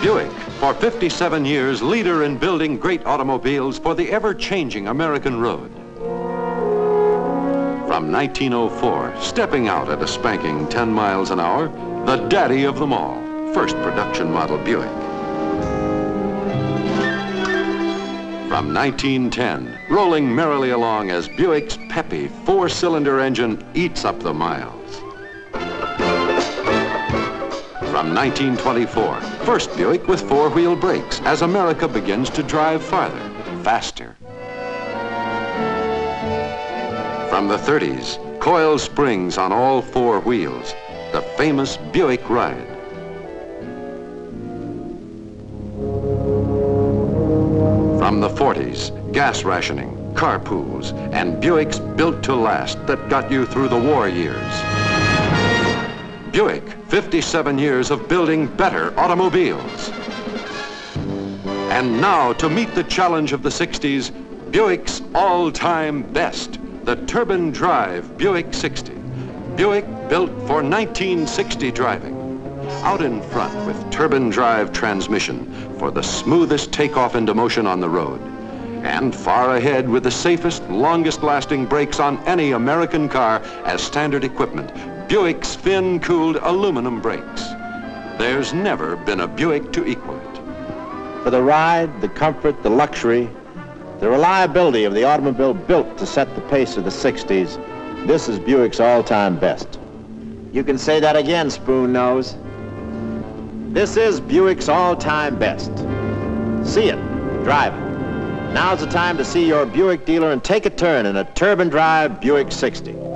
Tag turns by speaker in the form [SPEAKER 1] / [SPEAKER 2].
[SPEAKER 1] Buick, for 57 years, leader in building great automobiles for the ever-changing American road. From 1904, stepping out at a spanking 10 miles an hour, the daddy of them all, first production model Buick. From 1910, rolling merrily along as Buick's peppy four-cylinder engine eats up the miles. From 1924, first Buick with four-wheel brakes as America begins to drive farther, faster. From the 30s, coil springs on all four wheels, the famous Buick ride. From the 40s, gas rationing, carpools, and Buicks built to last that got you through the war years. Buick, 57 years of building better automobiles. And now, to meet the challenge of the 60s, Buick's all-time best, the turbine drive Buick 60. Buick built for 1960 driving. Out in front with turbine drive transmission for the smoothest takeoff into motion on the road. And far ahead with the safest, longest lasting brakes on any American car as standard equipment Buick spin-cooled aluminum brakes. There's never been a Buick to equal it.
[SPEAKER 2] For the ride, the comfort, the luxury, the reliability of the automobile built to set the pace of the 60s, this is Buick's all-time best. You can say that again, Spoon Nose. This is Buick's all-time best. See it, drive it. Now's the time to see your Buick dealer and take a turn in a turbine drive Buick 60.